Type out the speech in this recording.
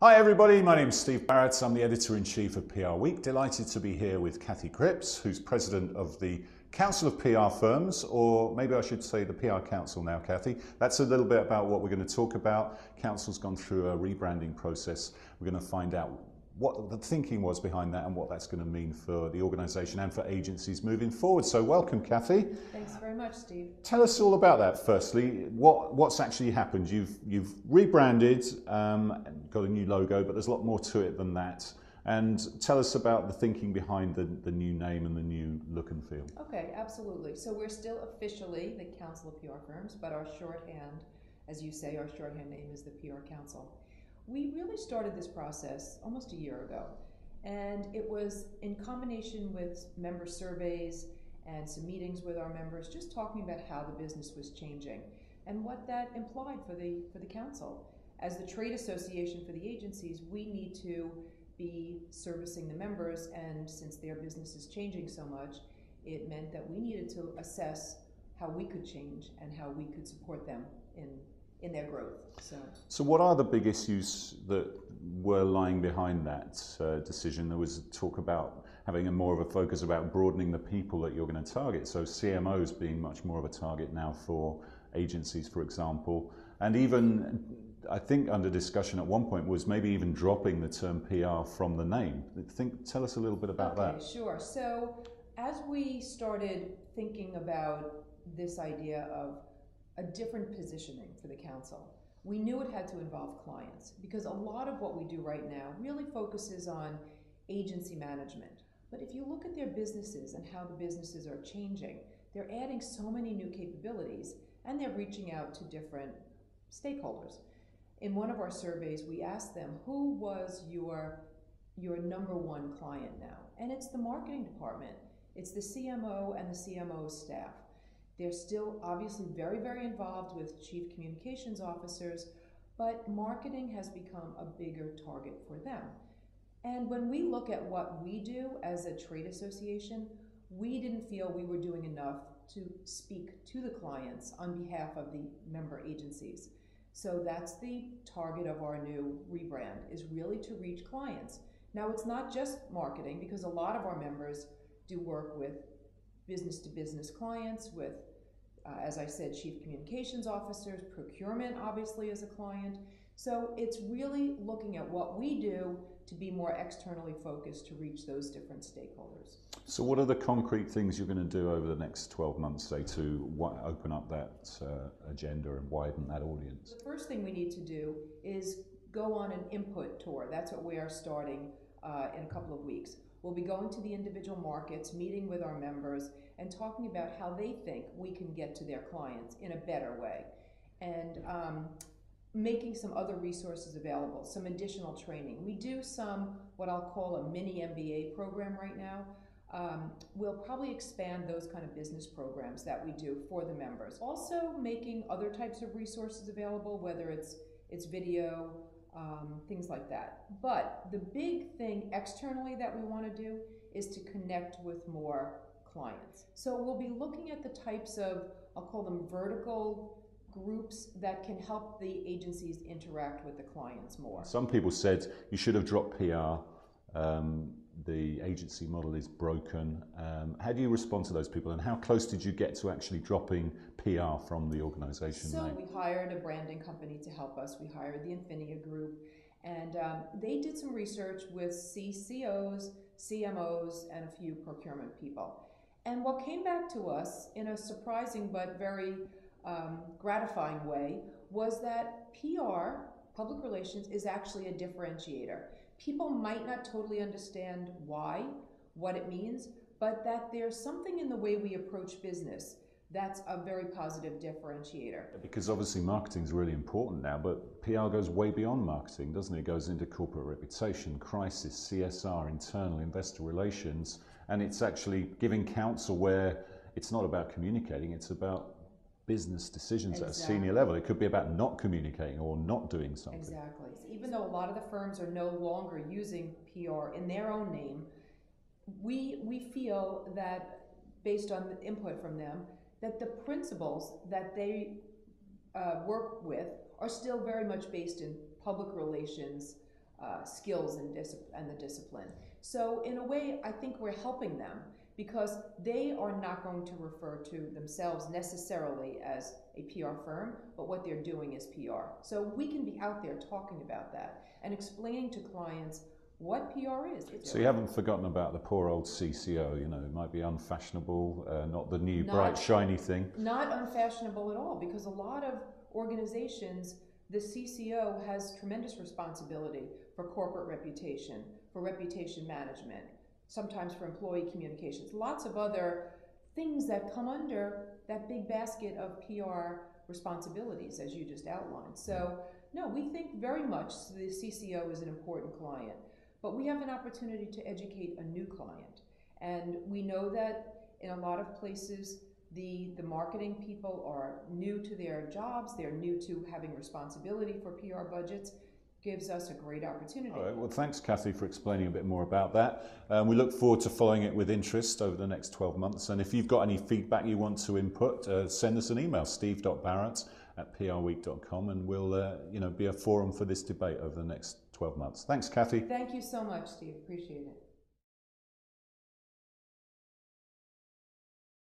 Hi everybody, my name is Steve Barrett. I'm the editor-in-chief of PR Week. Delighted to be here with Kathy Cripps, who's president of the Council of PR Firms, or maybe I should say the PR Council now, Kathy. That's a little bit about what we're going to talk about. Council's gone through a rebranding process. We're going to find out what the thinking was behind that and what that's going to mean for the organisation and for agencies moving forward. So welcome, Kathy. Thanks very much, Steve. Tell us all about that. Firstly, what what's actually happened? You've you've rebranded, um, got a new logo, but there's a lot more to it than that. And tell us about the thinking behind the, the new name and the new look and feel. Okay, absolutely. So we're still officially the Council of PR Firms, but our shorthand, as you say, our shorthand name is the PR Council. We really started this process almost a year ago, and it was in combination with member surveys and some meetings with our members, just talking about how the business was changing and what that implied for the for the council. As the trade association for the agencies, we need to be servicing the members, and since their business is changing so much, it meant that we needed to assess how we could change and how we could support them in in their growth. So, so what are the big issues that were lying behind that uh, decision? There was talk about having a more of a focus about broadening the people that you're going to target. So CMOs being much more of a target now for agencies, for example, and even I think under discussion at one point was maybe even dropping the term PR from the name. Think, tell us a little bit about okay, that. Sure. So as we started thinking about this idea of a different positioning for the council. We knew it had to involve clients because a lot of what we do right now really focuses on agency management. But if you look at their businesses and how the businesses are changing, they're adding so many new capabilities and they're reaching out to different stakeholders. In one of our surveys, we asked them, who was your, your number one client now? And it's the marketing department. It's the CMO and the CMO staff. They're still obviously very, very involved with chief communications officers, but marketing has become a bigger target for them. And when we look at what we do as a trade association, we didn't feel we were doing enough to speak to the clients on behalf of the member agencies. So that's the target of our new rebrand is really to reach clients. Now it's not just marketing because a lot of our members do work with business to business clients with uh, as I said, chief communications officers, procurement obviously is a client. So it's really looking at what we do to be more externally focused to reach those different stakeholders. So, what are the concrete things you're going to do over the next 12 months, say, to open up that uh, agenda and widen that audience? The first thing we need to do is go on an input tour. That's what we are starting uh, in a couple of weeks. We'll be going to the individual markets, meeting with our members, and talking about how they think we can get to their clients in a better way. And um, making some other resources available, some additional training. We do some, what I'll call a mini MBA program right now. Um, we'll probably expand those kind of business programs that we do for the members. Also making other types of resources available, whether it's, it's video, um, things like that. But the big thing externally that we want to do is to connect with more clients. So we'll be looking at the types of, I'll call them vertical groups that can help the agencies interact with the clients more. Some people said you should have dropped PR. Um, the agency model is broken. Um, how do you respond to those people, and how close did you get to actually dropping PR from the organisation? So name? we hired a branding company to help us. We hired the Infinia Group, and um, they did some research with CCOs, CMOs, and a few procurement people. And what came back to us in a surprising but very um, gratifying way was that PR, public relations, is actually a differentiator. People might not totally understand why, what it means, but that there's something in the way we approach business that's a very positive differentiator. Because obviously marketing is really important now, but PR goes way beyond marketing, doesn't it? It goes into corporate reputation, crisis, CSR, internal investor relations, and it's actually giving counsel where it's not about communicating, it's about business decisions exactly. at a senior level. It could be about not communicating or not doing something. Exactly. Even though a lot of the firms are no longer using PR in their own name, we we feel that based on the input from them that the principles that they uh, work with are still very much based in public relations, uh, skills and, dis- and the discipline. So, in a way, I think we're helping them because they are not going to refer to themselves necessarily as a PR firm, but what they're doing is PR. So, we can be out there talking about that and explaining to clients what PR is. It's so you haven't forgotten about the poor old CCO, you know, it might be unfashionable, uh, not the new not, bright shiny thing. Not unfashionable at all because a lot of organizations the CCO has tremendous responsibility for corporate reputation, for reputation management, sometimes for employee communications, lots of other things that come under that big basket of PR responsibilities, as you just outlined. So, no, we think very much the CCO is an important client, but we have an opportunity to educate a new client. And we know that in a lot of places, the, the marketing people are new to their jobs, they're new to having responsibility for PR budgets. Gives us a great opportunity. All right, well, thanks, Kathy, for explaining a bit more about that. Um, we look forward to following it with interest over the next 12 months. And if you've got any feedback you want to input, uh, send us an email, steve.barrett at prweek.com, and we'll uh, you know, be a forum for this debate over the next 12 months. Thanks, Kathy. Thank you so much, Steve. Appreciate it.